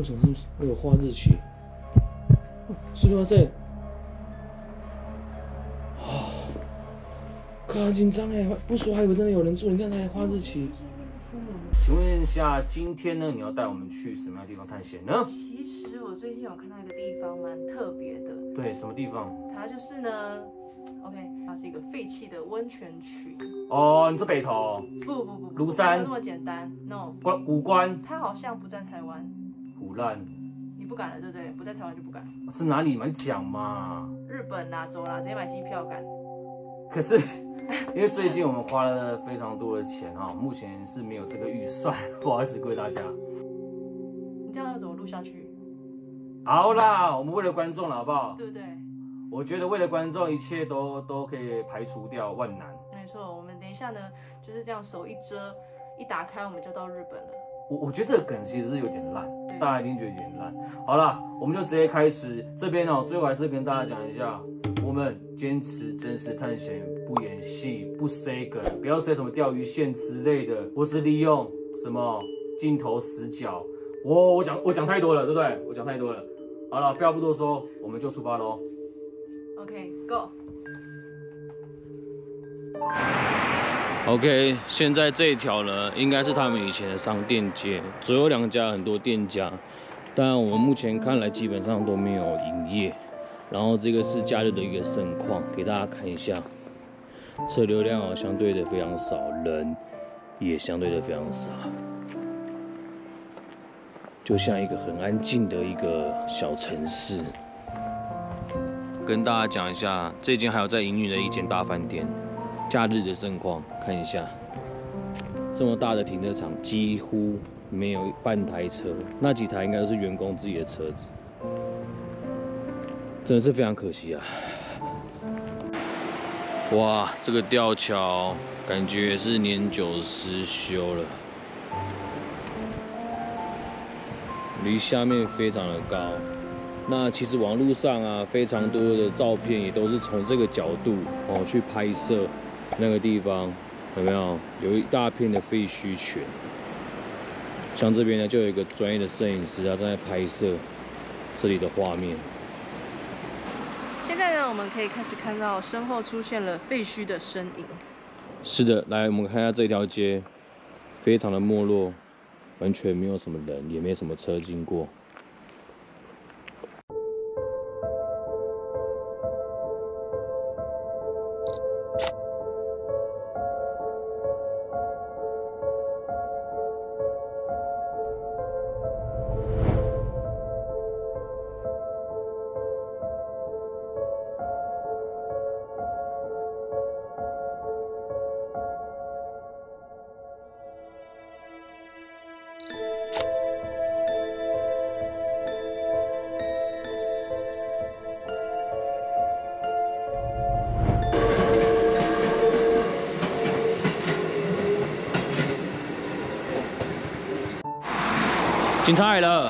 为什么他们会有画日期？すみません。啊，看很紧张哎，不说还以为真的有人住，你看他还画日期。请问一下，今天呢，你要带我们去什么样的地方探险呢？其实我最近有看到一个地方蛮特别的，对，什么地方？它就是呢，OK，它是一个废弃的温泉群。哦，你说北投？不不不，庐山没有那么简单，no。关古关？它好像不在台湾。 湖烂？你不敢了，对不对？不在台湾就不敢。是哪里嘛？你讲嘛。日本啦，走啦，直接买机票赶。可是。因为最近我们花了非常多的钱哦，目前是没有这个预算，不好意思各位大家。你这样要怎么录下去？好啦，我们为了观众了，好不好？对不对？我觉得为了观众，一切都都可以排除掉万难。没错，我们等一下呢，就是这样手一遮，一打开我们就到日本了。我我觉得这个梗其实是有点烂，大家一定觉得有点烂。好了，我们就直接开始。这边呢，最后还是跟大家讲一下，我们坚持真实探险。不演戏，不塞梗，不要塞什么钓鱼线之类的，不是利用什么镜头死角。我我讲我讲太多了，对不对？我讲太多了。好了，废话不多说，我们就出发喽。OK，Go。OK，现在这一条呢，应该是他们以前的商店街，左右两家很多店家，但我们目前看来基本上都没有营业。然后这个是假日的一个盛况，给大家看一下。车流量啊，相对的非常少，人也相对的非常少，就像一个很安静的一个小城市。跟大家讲一下，这间还有在营运的一间大饭店，假日的盛况，看一下，这么大的停车场几乎没有半台车，那几台应该都是员工自己的车子，真的是非常可惜啊。哇，这个吊桥感觉也是年久失修了，离下面非常的高。那其实网络上啊，非常多的照片也都是从这个角度哦去拍摄。那个地方，有没有？有一大片的废墟群。像这边呢，就有一个专业的摄影师，他正在拍摄这里的画面。现在呢，我们可以开始看到身后出现了废墟的身影。是的，来，我们看一下这条街，非常的没落，完全没有什么人，也没什么车经过。警察来了，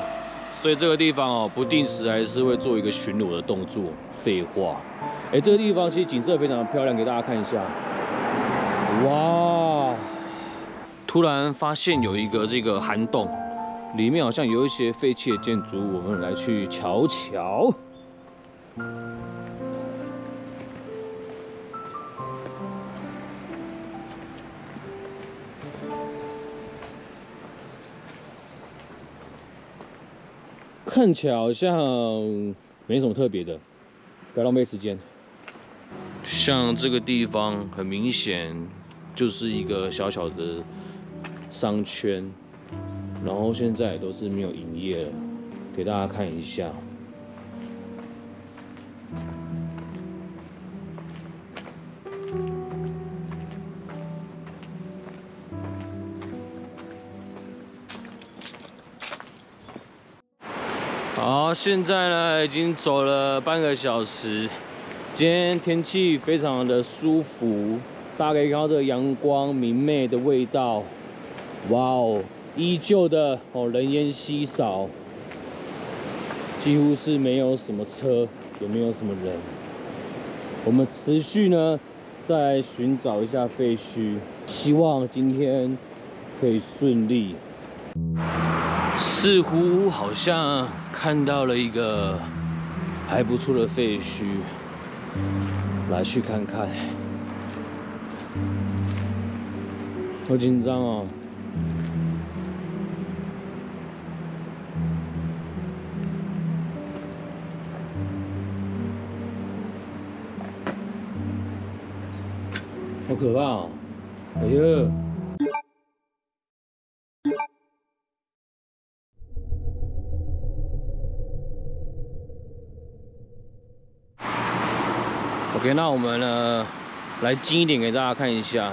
所以这个地方哦，不定时还是会做一个巡逻的动作。废话，哎，这个地方其实景色非常的漂亮，给大家看一下。哇！突然发现有一个这个涵洞，里面好像有一些废弃的建筑，我们来去瞧瞧。看起来好像没什么特别的，不要浪费时间。像这个地方，很明显就是一个小小的商圈，然后现在都是没有营业了，给大家看一下。现在呢已经走了半个小时，今天天气非常的舒服，大家可以看到这个阳光明媚的味道，哇哦，依旧的哦人烟稀少，几乎是没有什么车，也没有什么人。我们持续呢再寻找一下废墟，希望今天可以顺利。似乎好像看到了一个还不错的废墟，来去看看。好紧张哦！好可怕哦！哎呦！OK，那我们呢，来近一点给大家看一下，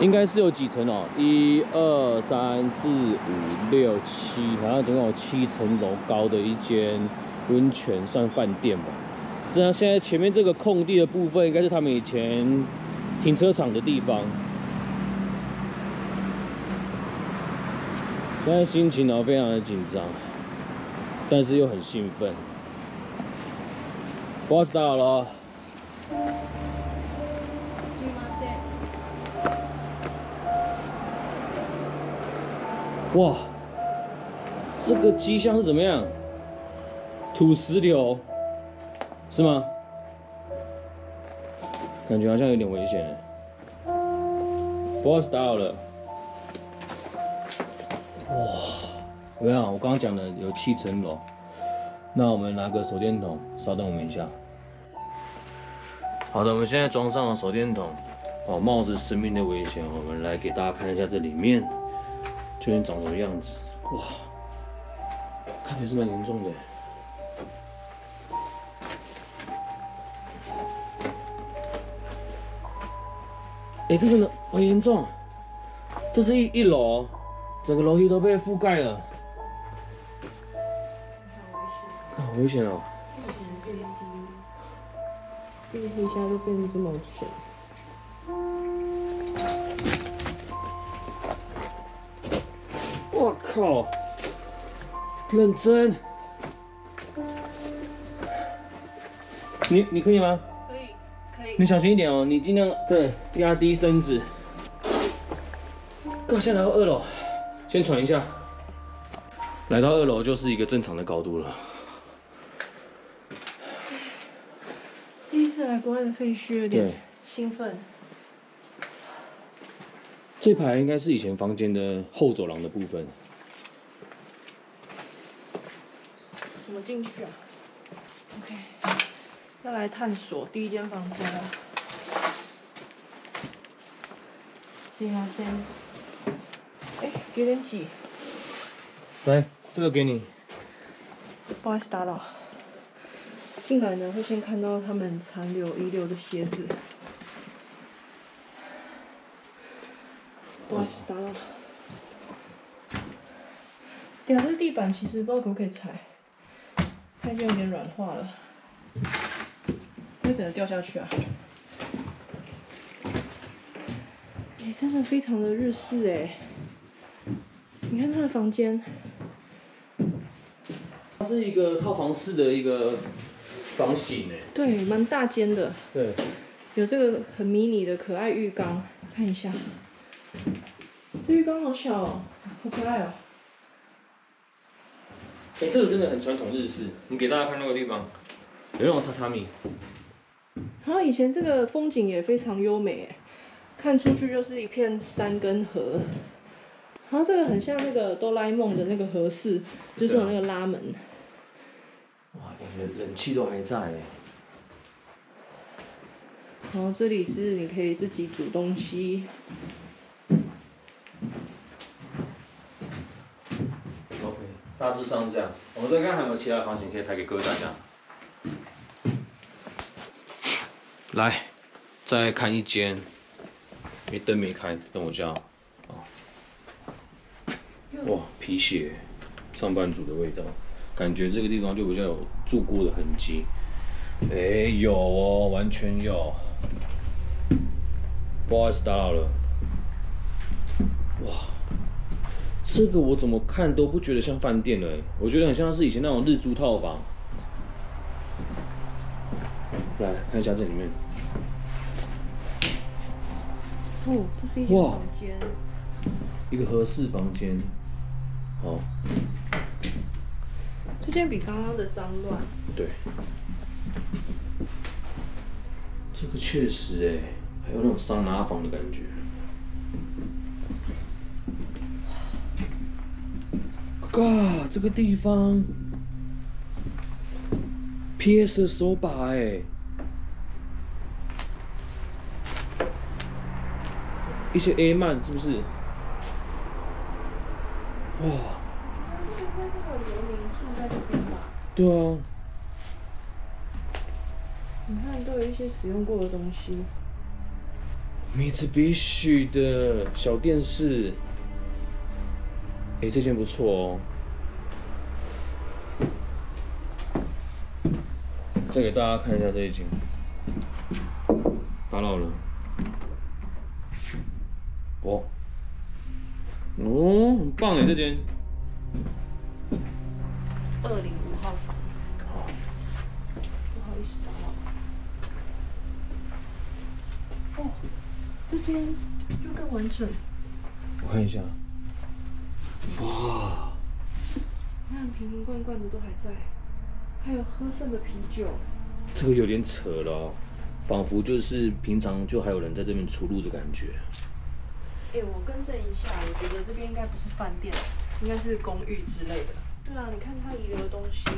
应该是有几层哦，一二三四五六七，好像总共有七层楼高的一间温泉，算饭店吧。这样现在前面这个空地的部分，应该是他们以前停车场的地方。现在心情呢非常的紧张，但是又很兴奋。Boss 到了。哇，这个机箱是怎么样？土石流是吗？感觉好像有点危险。boss 到了。哇，怎么样？我刚刚讲的有七层楼。那我们拿个手电筒，稍等我们一下。好的，我们现在装上了手电筒，哦，冒着生命的危险，我们来给大家看一下这里面究竟长什么样子。哇，看起来是蛮严重的。哎，这个呢好严重，这是一一楼，整个楼梯都被覆盖了。危险哦！以前电梯，电梯现在都变成这么浅。我靠！认真？你你可以吗？可以，可以。你小心一点哦，你尽量对压低身子。刚下来到二楼，先喘一下。来到二楼就是一个正常的高度了。国外的废墟，有点兴奋。这排应该是以前房间的后走廊的部分。怎么进去啊？OK，要来探索第一间房间了。进来先。哎，有点挤。来，这个给你。不好意思打扰。进来呢，会先看到他们残留遗留的鞋子。不好意思打扰。底下这地板其实不知道可不可以踩，它已经有点软化了，会整个掉下去啊！哎，真的非常的日式哎！你看他的房间，它是一个套房式的一个房型哎。对，蛮大间的。对。有这个很迷你的可爱浴缸，看一下。这浴缸好小哦，好可爱哦。哎，这个真的很传统日式。你给大家看那个地方，有那种榻榻米。然后以前这个风景也非常优美哎，看出去就是一片山跟河。然后这个很像那个哆啦 A 梦的那个和室，就是有那个拉门。哇，冷冷气都还在哎。然后这里是你可以自己煮东西。OK，大致上这样。我们再看还有没有其他房型可以拍给各位大家。来，再看一间，没灯没开，等我叫。哇，皮鞋，上班族的味道，感觉这个地方就比较有住过的痕迹。哎，有哦，完全有。不好意思打扰了。哇，这个我怎么看都不觉得像饭店哎，我觉得很像是以前那种日租套房。来看一下这里面。哦，这是一间房间。一个合适房间。好，这件比刚刚的脏乱。对，这个确实哎，还有那种桑拿房的感觉。嘎，这个地方，PS 手把哎，一些 A 漫是不是？哇，这应该是有游民住在这边吧？对啊，你看，都有一些使用过的东西。米兹必须的小电视，哎，这件不错哦。再给大家看一下这一间，打扰了。哦，哦，很棒哎，这间。二零五号房。不好意思打扰。哦，这间就更完整。我看一下。哇，你看瓶瓶罐罐的都还在，还有喝剩的啤酒。这个有点扯了哦，仿佛就是平常就还有人在这边出入的感觉。哎、我更正一下，我觉得这边应该不是饭店，应该是公寓之类的。对啊，你看他遗留的东西，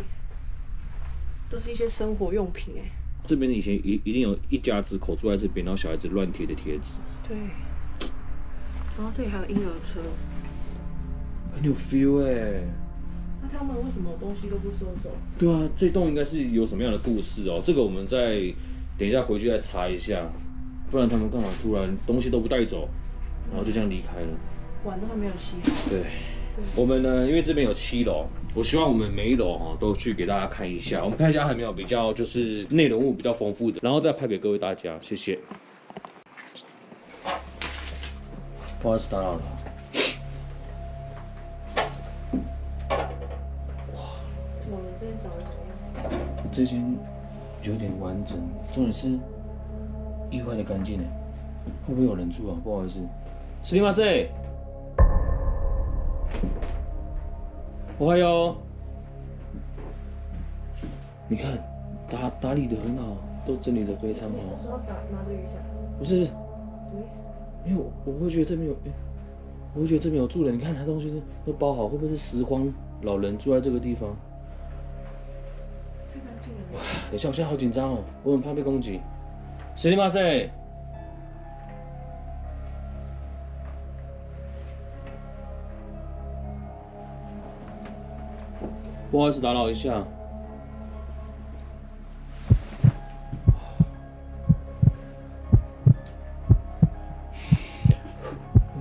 都是一些生活用品哎。这边以前一一定有一家子口住在这边，然后小孩子乱贴的贴纸，对。然后这里还有婴儿车，很有 feel 哎。那他们为什么东西都不收走？对啊，这栋应该是有什么样的故事哦？这个我们再等一下回去再查一下，不然他们干嘛突然东西都不带走，然后就这样离开了？碗都还没有洗好。对，我们呢，因为这边有七楼，我希望我们每一楼哈都去给大家看一下，我们看一下还没有比较就是内容物比较丰富的，然后再拍给各位大家，谢谢。不好意思打扰了。怎么了？这边找的怎么样？这间有点完整，重点是意外的干净哎，会不会有人住啊？不好意思，すみませ 我还有，你看打打理的很好，都整理的非常我好。说要打拿这个雨伞，不是，什么意思？因为我我会觉得这边有，哎我会觉得这边有住人。你看他东西都都包好，会不会是拾荒老人住在这个地方？太干净了。等一下，我现在好紧张哦，我很怕被攻击。すみませ 不好意思打扰一下。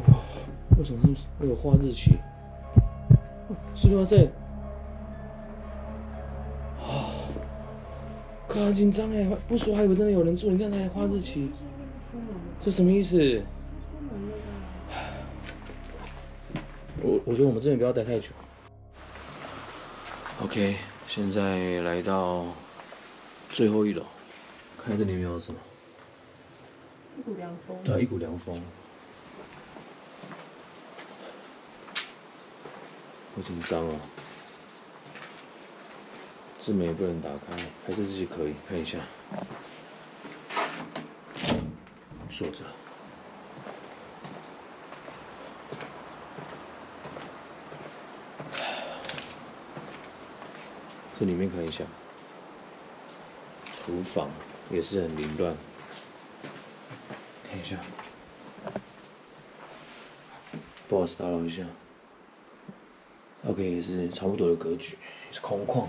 哇为什么他们会有画日期？すみません。可好紧张哎，不说还以为真的有人住，你看他还画日期，出门了，这什么意思？出门了吧？我我觉得我们这边不要待太久。 OK，现在来到最后一楼，看这里面有什么？一股凉风。对啊，一股凉风。好紧张哦。这门也不能打开，还是自己可以看一下。锁着。这里面看一下，厨房也是很凌乱，看一下，不好意思打扰一下。OK，也是差不多的格局，是空旷。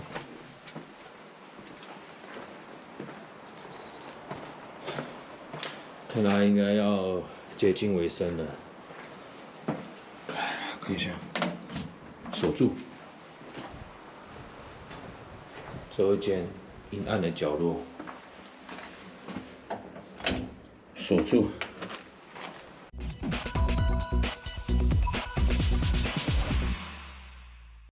看来应该要接近尾声了。看一下，锁住。最后一间阴暗的角落，锁住。